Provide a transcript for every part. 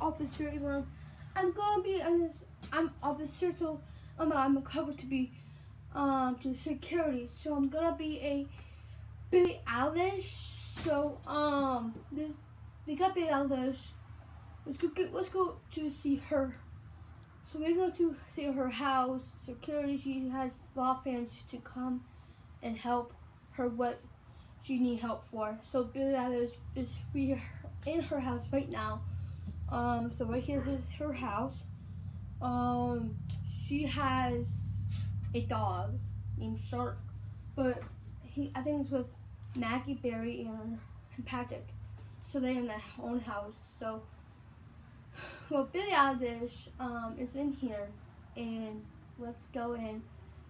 officer. Um, I'm gonna be this. I'm officer, so um, I'm covered to be um to security. So I'm gonna be a Billie Eilish. So um, this we got Billie Eilish. Let's go get. Let's go to see her. So we're going to see her house. Security. She has law fans to come and help her what she need help for. So Billie Eilish is we in her house right now. Um, so right here is her house. Um, she has a dog named Shark, but he I think it's with Maggie Berry and Patrick. So they in their own house. So well, Billie Eilish um is in here, and let's go in.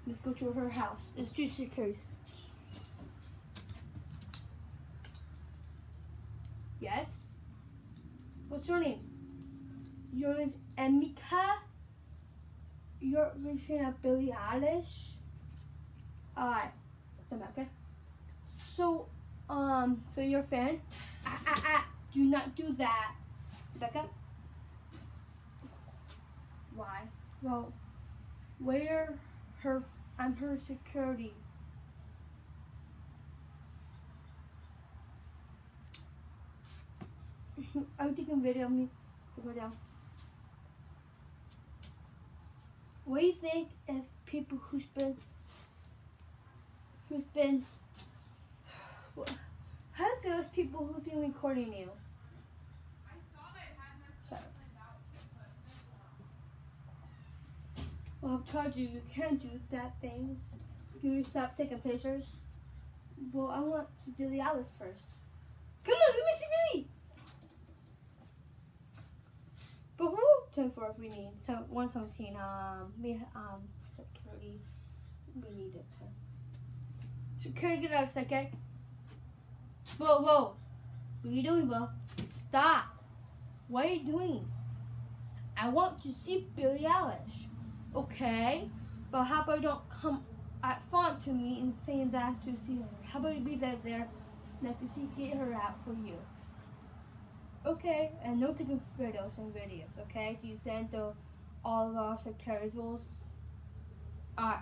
Let's go to her house. It's two securities. Yes. What's your name? Your name is Emika. You're a fan of Billie Eilish. Alright. Back, okay? So, um, so you're a fan? Ah, ah, ah. Do not do that. Up. Why? Well, where her, I'm her security. I'm taking video of me. Go down. What do you think if people who's been who's been how do if people who've been recording you? Sorry. Well, I've told you you can't do that things. You stop taking pictures. Well, I want to do the Alice first. Come on, let me see me. But who we need so one seventeen. Um, we um security. We need it. So. can Security, get up, okay? Whoa, whoa! What are you doing, bro? Stop! What are you doing? I want to see Billie Eilish. Okay, but how about you don't come at front to me and saying that to see her? How about you be there, there and I can see get her out for you? Okay, and no taking photos and videos, okay? You send the all security rules. Alright,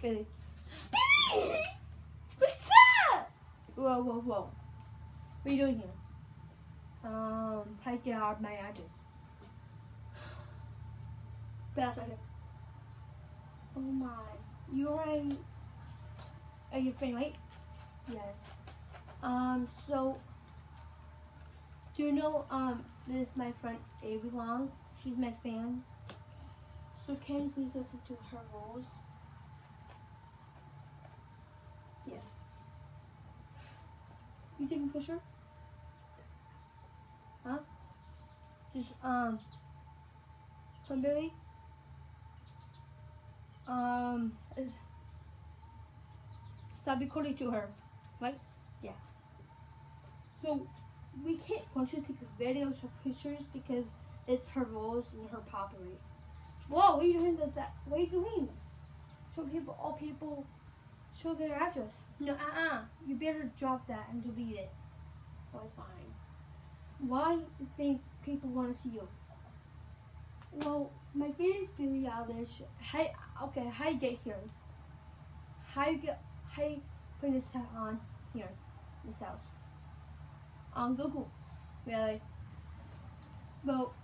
Billie. Billie! What's up? Whoa, whoa, whoa. What are you doing here? Um, I get out my address. That's okay. Oh my. You are a... Are you friend, right? Yes. Um, so... Do you know, um, this is my friend Avary Long. She's my fan. So can you please listen to her rules? Yes. You taking a picture? Huh? Just, um, from Billie? Um, stop recording to her, right? Yeah. So, we can't want you to take videos or pictures because it's her rules and her property. Whoa, what are you doing this that what are you doing? Show people all people show their address. No uh uh You better drop that and delete it. Oh fine. Why do you think people wanna see you? Well, my is Billie Eilish. How okay, how you get here? How you get how you put this on here, this house? On Google. Really? Well,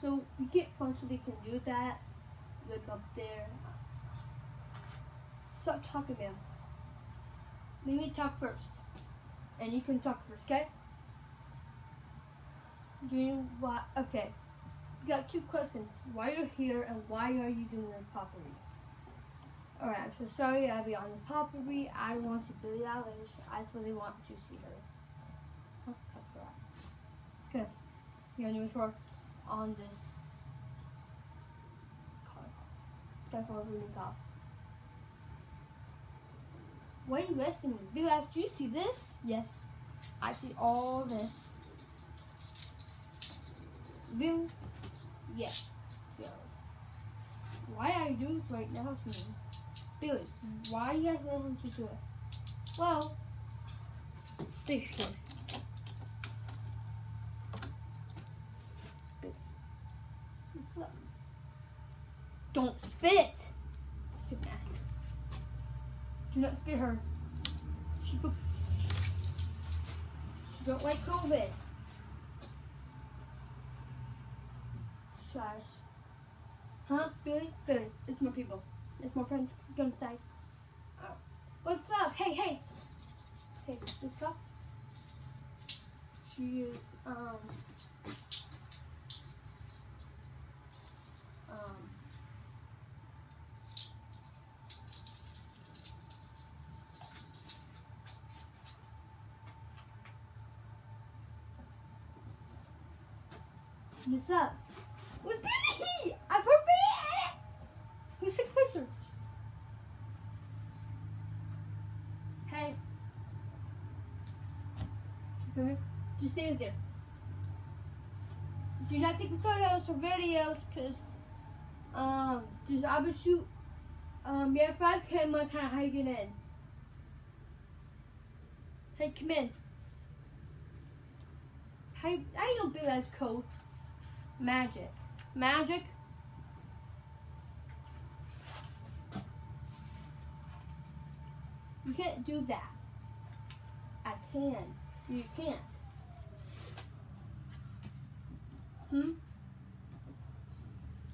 so we get functionally can do that. Look up there. Stop talking, man. Let me talk first. And you can talk first, okay? Do you what? Okay. We got two questions. Why you're here and why are you doing this property? Alright, I'm so sorry I'll be on this property. I want to see Billie Eilish. I really want to see her. Huh, that's right. Good. You're gonna sure on this card. That's what we got. Why are you resting me? Eilish, do you see this? Yes. I see all this. Billie? Yes. Billie. Why are you doing this right now to me? Billie, why are you guys him to do it? Well, stay here. Don't spit. That. Do not spit her. She, she don't like COVID. Shush. Huh? Billie? Billie. It's more people. It's more friends. Go inside. Oh. What's up? Hey, hey. Hey, let's go. She is, um, What's up? What's Billie? I'm perfect! Who's sick picture? Hey. Mhm. Just stay there. Do not take photos or videos because um just I would shoot um have five cameras trying how you get in. Hey come in. How I know Big Ed's code. Magic. Magic. You can't do that. I can. You can't. Hmm?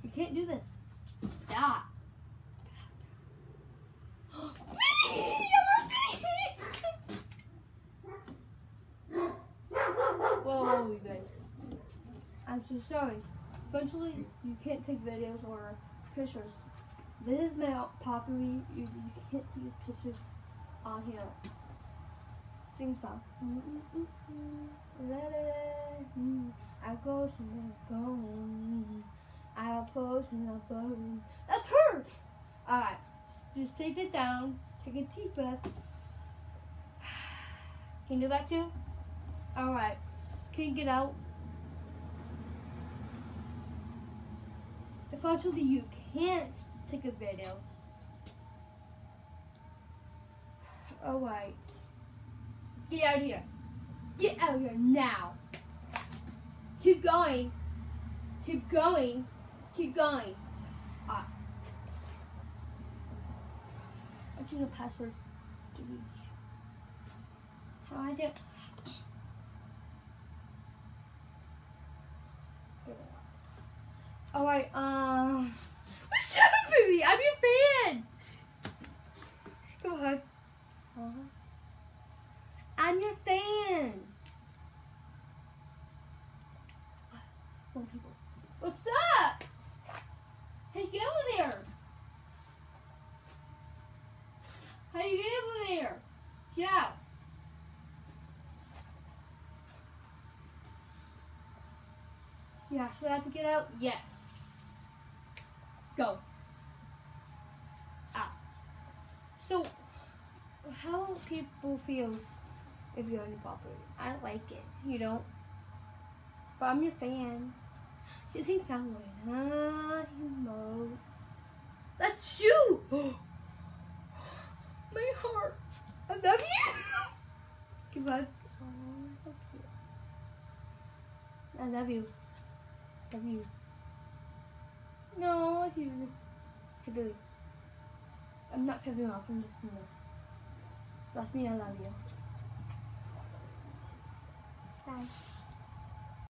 You can't do this. Stop. Whoa, you guys. I'm so sorry. Eventually, you can't take videos or pictures. This is my property. You, you can't use pictures on here. Sing song. I go to the going. I approach and I'm going. That's her. All right, just take it down. Take a deep breath. Can you do that too? All right. Can you get out? Actually you can't take a video. All right. Get out of here. Get out of here now. Keep going. Keep going. Keep going. Ah. I choose a password. How I do? All right. Um. What's up, baby? I'm your fan. Go ahead. Uh-huh. I'm your fan. What's up? Hey, get over there. How you get over there? Get out. Yeah, should I have to get out? Yes. Go. Out. So, how people feels if you're property? I don't like it. You don't? But I'm your fan. You think weird? Ah, you know. That's you! My heart. I love you! Give up. Oh, I love you. Love you. No, do this. February. I'm not February off, I'm just doing this. Love me, I love you. Bye.